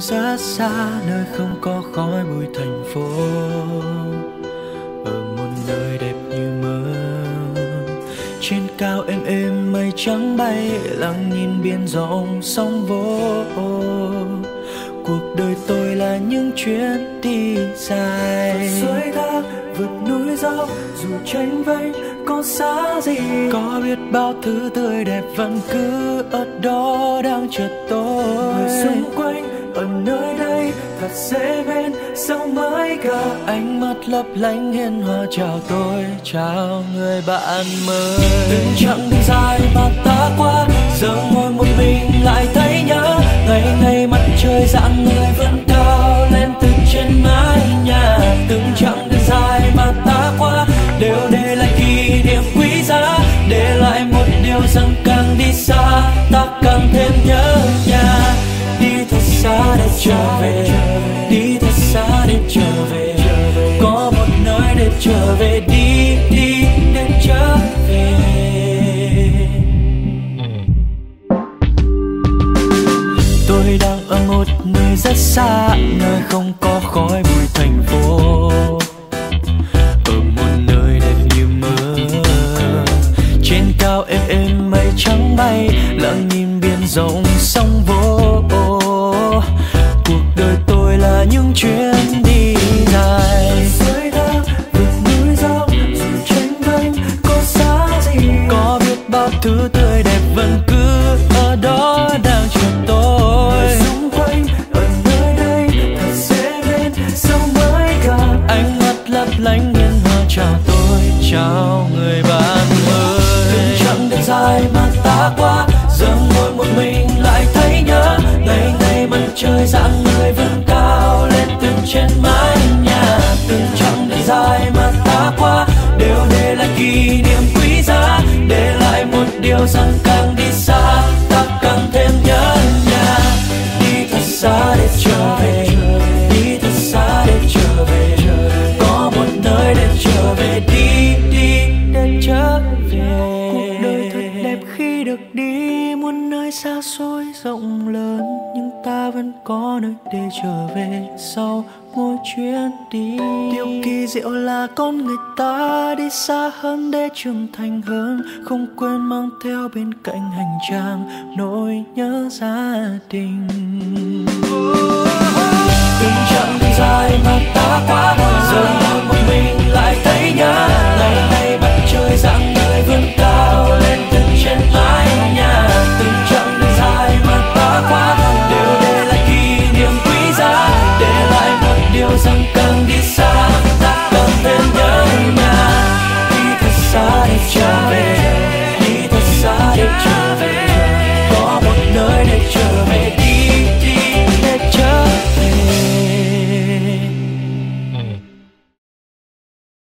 nơi rất xa, nơi không có khói bụi thành phố. Ở một nơi đẹp như mơ, trên cao êm êm mây trắng bay, lặng nhìn biển rộng sóng vỗ cuộc đời tôi là những chuyến đi dài. Suối thác vượt núi dốc, dù tranh vênh có xa gì? Có biết bao thứ tươi đẹp vẫn cứ ở đó đang chờ tôi. Người xung quanh ở nơi đây thật dễ bên sao mới cả? Ánh mắt lấp lánh hiền hòa chào tôi chào người bạn mới. Từng chặng đường dài mà ta qua theo rằng càng đi xa, ta càng thêm nhớ nhà. Đi thật xa để trở về, đi thật xa để trở về. Có một nơi để trở về, đi đi để trở về. Tôi đang ở một nơi rất xa, nơi không có khói bụi thành phố. Trắng bay, lặng nhìn biển rộng sóng vỗ. Cuộc đời tôi là những chuyến đi dài. Vượt núi dốc, dù có xa gì? Có biết bao thứ tươi đẹp vẫn cứ ở đó đang chờ tôi. Xung quanh, ở nơi đây, thật dễ đến, sao mới gặp? Ánh mắt lấp lánh hiền hòa chào tôi, chào người bạn ai mang dài mà ta qua giờ ngồi một mình lại thấy nhớ. Ngày ngày mặt trời dạng người vẫn cao lên từ trên mái nhà. Từng chặng đường dài mà ta qua, đều để lại kỷ niệm quý giá. Để lại một điều rằng khi được đi muôn nơi xa xôi rộng lớn, nhưng ta vẫn có nơi để trở về sau mỗi chuyến đi. Điều kỳ diệu là con người ta đi xa hơn để trưởng thành hơn, không quên mang theo bên cạnh hành trang nỗi nhớ gia đình.